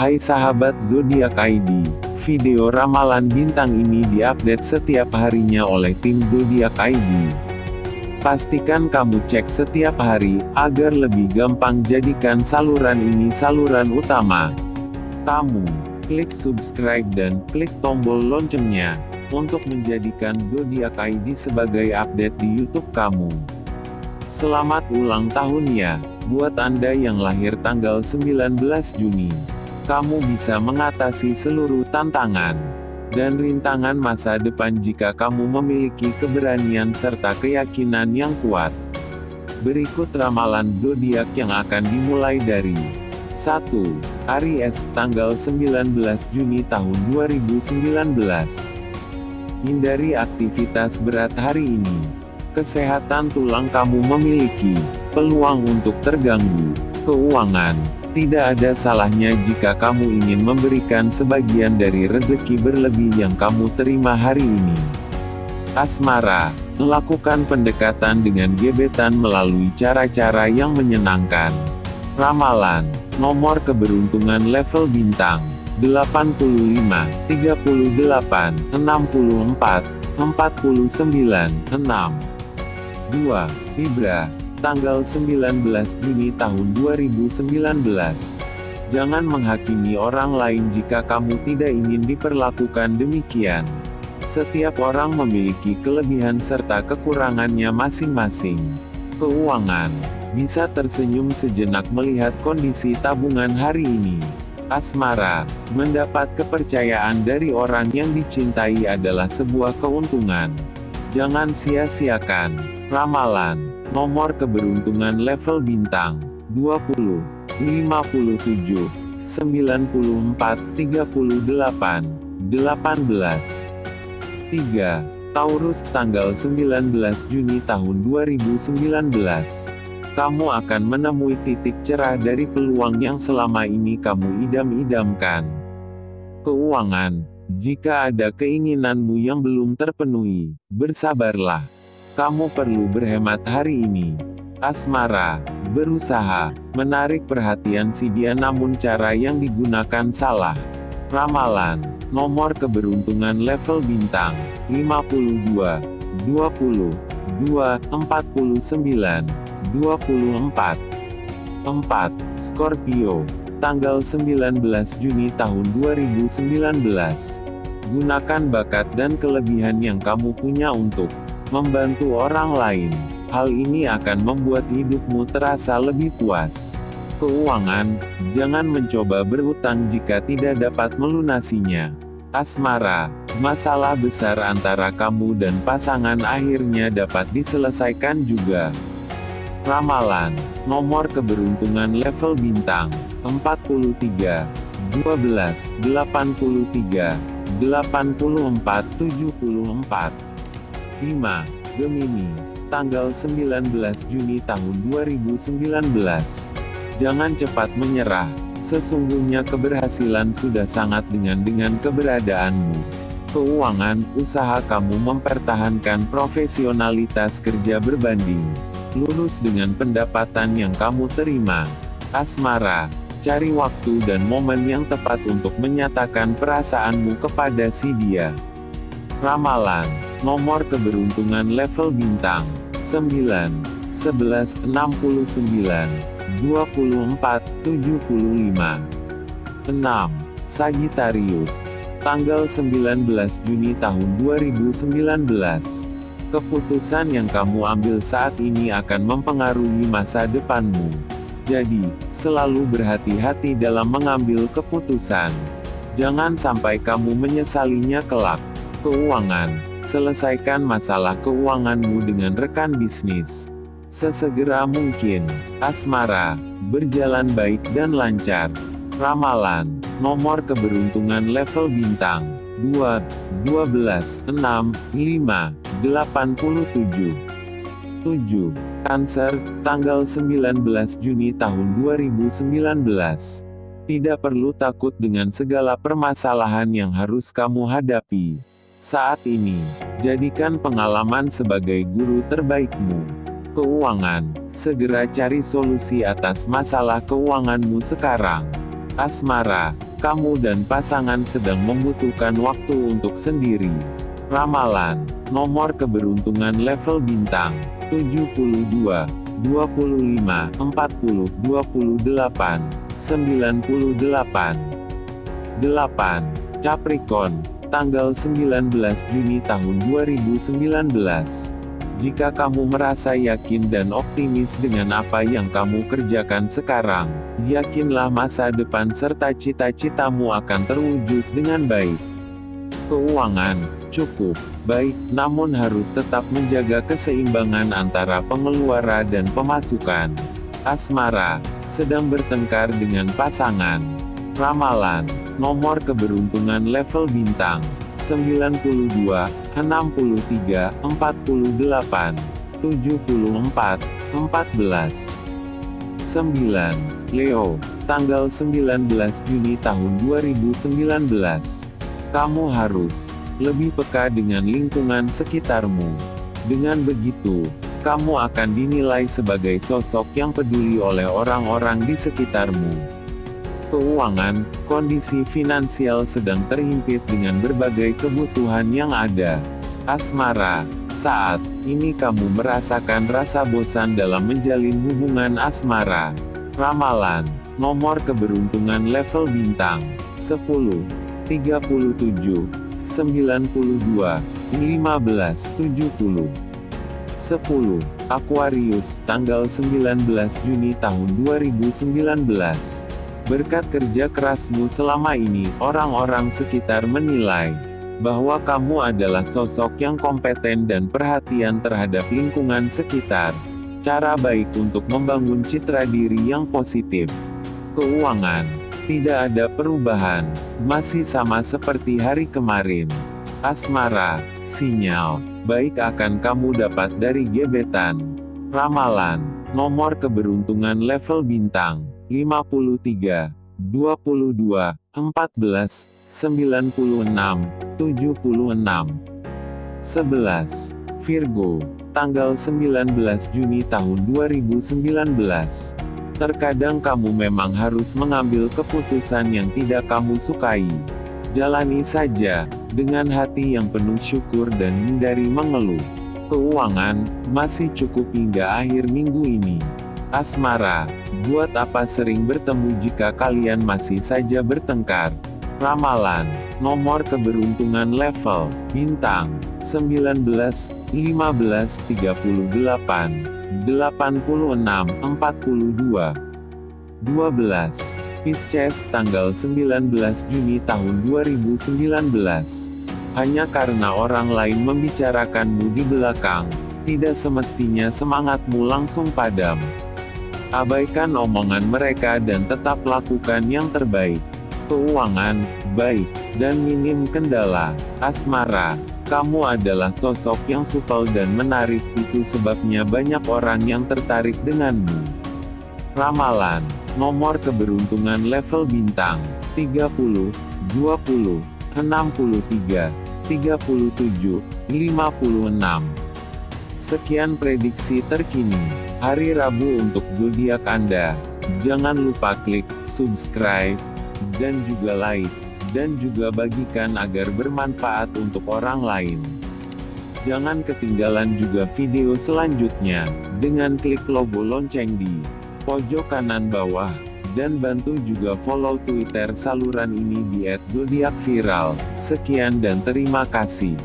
Hai sahabat zodiak ID, video ramalan bintang ini diupdate setiap harinya oleh tim zodiak ID. Pastikan kamu cek setiap hari, agar lebih gampang jadikan saluran ini saluran utama. Kamu, klik subscribe dan klik tombol loncengnya, untuk menjadikan zodiak ID sebagai update di YouTube kamu. Selamat ulang tahun ya, buat Anda yang lahir tanggal 19 Juni kamu bisa mengatasi seluruh tantangan dan rintangan masa depan jika kamu memiliki keberanian serta keyakinan yang kuat. Berikut ramalan zodiak yang akan dimulai dari 1. Aries tanggal 19 Juni tahun 2019. Hindari aktivitas berat hari ini. Kesehatan tulang kamu memiliki peluang untuk terganggu. Keuangan tidak ada salahnya jika kamu ingin memberikan sebagian dari rezeki berlebih yang kamu terima hari ini. Asmara, melakukan pendekatan dengan gebetan melalui cara-cara yang menyenangkan. Ramalan, nomor keberuntungan level bintang, 85, 38, 64, 49, 6. 2. Libra, tanggal 19 Juni tahun 2019. Jangan menghakimi orang lain jika kamu tidak ingin diperlakukan demikian. Setiap orang memiliki kelebihan serta kekurangannya masing-masing. Keuangan bisa tersenyum sejenak melihat kondisi tabungan hari ini. Asmara, mendapat kepercayaan dari orang yang dicintai adalah sebuah keuntungan. Jangan sia-siakan. Ramalan Nomor keberuntungan level bintang 20, 57, 94, 38, 18. 3. Taurus tanggal 19 Juni tahun 2019. Kamu akan menemui titik cerah dari peluang yang selama ini kamu idam-idamkan. Keuangan, jika ada keinginanmu yang belum terpenuhi, bersabarlah. Kamu perlu berhemat hari ini. Asmara, berusaha, menarik perhatian si dia namun cara yang digunakan salah. Ramalan, nomor keberuntungan level bintang, 52, 20, 2, 49, 24. 4. Scorpio, tanggal 19 Juni tahun 2019. Gunakan bakat dan kelebihan yang kamu punya untuk membantu orang lain. Hal ini akan membuat hidupmu terasa lebih puas. Keuangan, jangan mencoba berhutang jika tidak dapat melunasinya. Asmara, masalah besar antara kamu dan pasangan akhirnya dapat diselesaikan juga. Ramalan, nomor keberuntungan level bintang, 43, 12, 83, 84, 74. 5. Gemini, tanggal 19 Juni tahun 2019. Jangan cepat menyerah, sesungguhnya keberhasilan sudah sangat dengan dengan keberadaanmu. Keuangan, usaha kamu mempertahankan profesionalitas kerja berbanding lurus dengan pendapatan yang kamu terima. Asmara, cari waktu dan momen yang tepat untuk menyatakan perasaanmu kepada si dia. Ramalan Nomor keberuntungan level bintang 9, 11, 69, 24, 75. 6. Sagittarius. Tanggal 19 Juni tahun 2019. Keputusan yang kamu ambil saat ini akan mempengaruhi masa depanmu. Jadi, selalu berhati-hati dalam mengambil keputusan. Jangan sampai kamu menyesalinya kelak. Keuangan Selesaikan masalah keuanganmu dengan rekan bisnis. Sesegera mungkin. Asmara, berjalan baik dan lancar. Ramalan, nomor keberuntungan level bintang. 2, 12, 6, 5, 87. 7. Cancer, tanggal 19 Juni tahun 2019. Tidak perlu takut dengan segala permasalahan yang harus kamu hadapi. Saat ini, jadikan pengalaman sebagai guru terbaikmu. Keuangan, segera cari solusi atas masalah keuanganmu sekarang. Asmara, kamu dan pasangan sedang membutuhkan waktu untuk sendiri. Ramalan, nomor keberuntungan level bintang, 72, 25, 40, 28, 98. 8. Capricorn, tanggal 19 Juni tahun 2019. Jika kamu merasa yakin dan optimis dengan apa yang kamu kerjakan sekarang, yakinlah masa depan serta cita-citamu akan terwujud dengan baik. Keuangan, cukup, baik, namun harus tetap menjaga keseimbangan antara pengeluaran dan pemasukan. Asmara, sedang bertengkar dengan pasangan. Ramalan, nomor keberuntungan level bintang, 92, 63, 48, 74, 14. 9. Leo, tanggal 19 Juni tahun 2019. Kamu harus lebih peka dengan lingkungan sekitarmu. Dengan begitu, kamu akan dinilai sebagai sosok yang peduli oleh orang-orang di sekitarmu keuangan, kondisi finansial sedang terhimpit dengan berbagai kebutuhan yang ada. Asmara, saat ini kamu merasakan rasa bosan dalam menjalin hubungan asmara. Ramalan, nomor keberuntungan level bintang, 10, 37, 92, 15, 70. 10. Aquarius, tanggal 19 Juni tahun 2019. Berkat kerja kerasmu selama ini, orang-orang sekitar menilai bahwa kamu adalah sosok yang kompeten dan perhatian terhadap lingkungan sekitar. Cara baik untuk membangun citra diri yang positif. Keuangan tidak ada perubahan, masih sama seperti hari kemarin. Asmara, sinyal baik akan kamu dapat dari gebetan. Ramalan, nomor keberuntungan level bintang. 53, 22, 14, 96, 76. 11. Virgo, tanggal 19 Juni tahun 2019. Terkadang kamu memang harus mengambil keputusan yang tidak kamu sukai. Jalani saja, dengan hati yang penuh syukur dan hindari mengeluh. Keuangan, masih cukup hingga akhir minggu ini. Asmara, buat apa sering bertemu jika kalian masih saja bertengkar? Ramalan, nomor keberuntungan level, bintang, 19, 15, 38, 86, 42. 12. Pisces tanggal 19 Juni tahun 2019. Hanya karena orang lain membicarakanmu di belakang, tidak semestinya semangatmu langsung padam. Abaikan omongan mereka dan tetap lakukan yang terbaik. Keuangan, baik, dan minim kendala. Asmara, kamu adalah sosok yang supel dan menarik, itu sebabnya banyak orang yang tertarik denganmu. Ramalan, nomor keberuntungan level bintang, 30, 20, 63, 37, 56. Sekian prediksi terkini. Hari Rabu untuk zodiak Anda. Jangan lupa klik subscribe dan juga like dan juga bagikan agar bermanfaat untuk orang lain. Jangan ketinggalan juga video selanjutnya dengan klik logo lonceng di pojok kanan bawah dan bantu juga follow Twitter saluran ini di @zodiakviral. Sekian dan terima kasih.